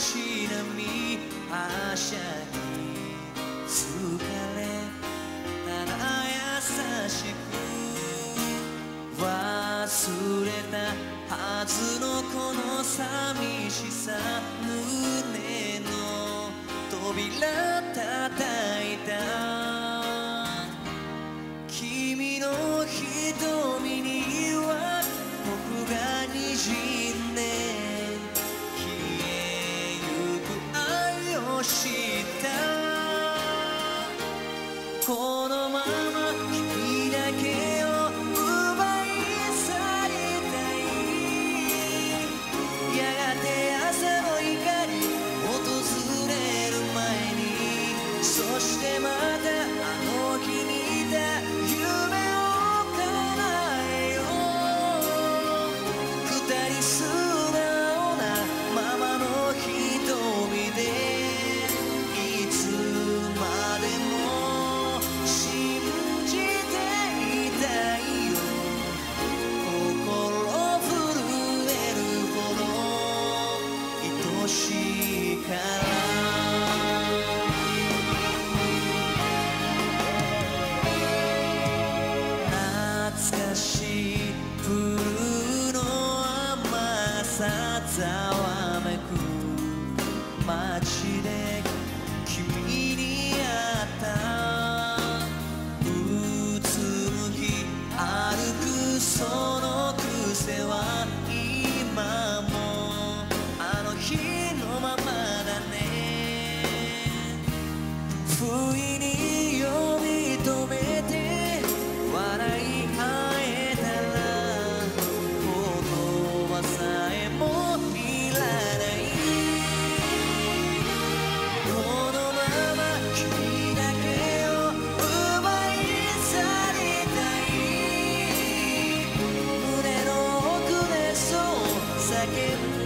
しなみあしゃに疲れたら優しく忘れたはずのこの寂しさ胸の扉叩いたこのままさざわめく街で君に again.